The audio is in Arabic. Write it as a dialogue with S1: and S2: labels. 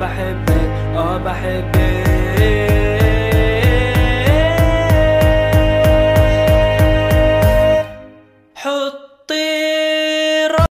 S1: بحبك آه بحبك. حطي